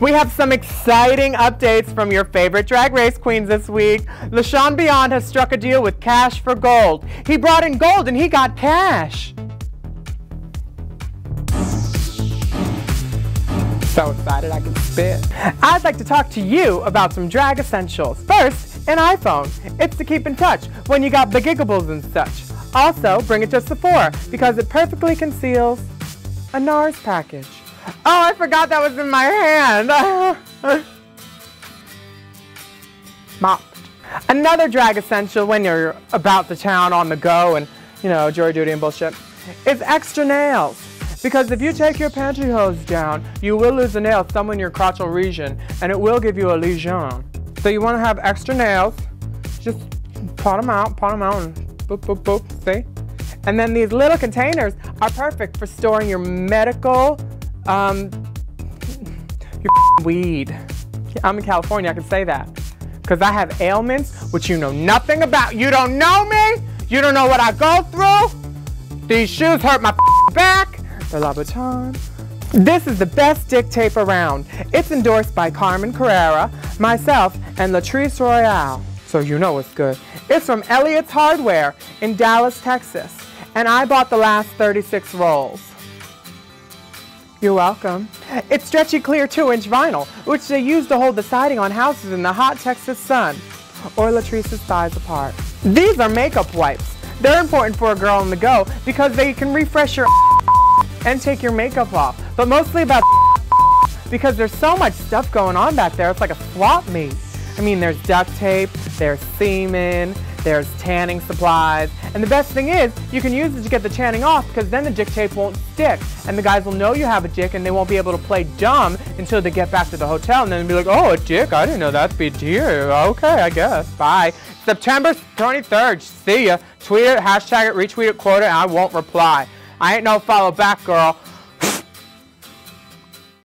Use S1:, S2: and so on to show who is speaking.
S1: We have some exciting updates from your favorite drag race queens this week. LaShauwn Beyond has struck a deal with Cash for Gold. He brought in gold and he got cash. So excited I can spit. I'd like to talk to you about some drag essentials. First, an iPhone. It's to keep in touch when you got the gigables and such. Also, bring it to Sephora because it perfectly conceals a NARS package. Oh, I forgot that was in my hand. Mop. Another drag essential when you're about the town on the go and, you know, jury duty and bullshit is extra nails. Because if you take your pantyhose down, you will lose a nail somewhere in your crotchal region and it will give you a lesion. So you want to have extra nails. Just pot them out, pot them out and boop, boop, boop, see? And then these little containers are perfect for storing your medical um, your weed. I'm in California, I can say that. Because I have ailments which you know nothing about. You don't know me. You don't know what I go through. These shoes hurt my back. They're Louboutin. This is the best dick tape around. It's endorsed by Carmen Carrera, myself, and Latrice Royale. So you know it's good. It's from Elliott's Hardware in Dallas, Texas. And I bought the last 36 rolls. You're welcome. It's stretchy clear 2-inch vinyl, which they use to hold the siding on houses in the hot Texas sun, or Latrice's thighs apart. These are makeup wipes. They're important for a girl on the go because they can refresh your and take your makeup off, but mostly about because there's so much stuff going on back there, it's like a swap meet. I mean, there's duct tape, there's semen, there's tanning supplies, and the best thing is, you can use it to get the tanning off because then the dick tape won't stick. And the guys will know you have a dick and they won't be able to play dumb until they get back to the hotel and then be like, oh, a dick? I didn't know that'd be dear. Okay, I guess. Bye. September 23rd. See ya. Tweet it, hashtag it, retweet it, quote it, and I won't reply. I ain't no follow back girl.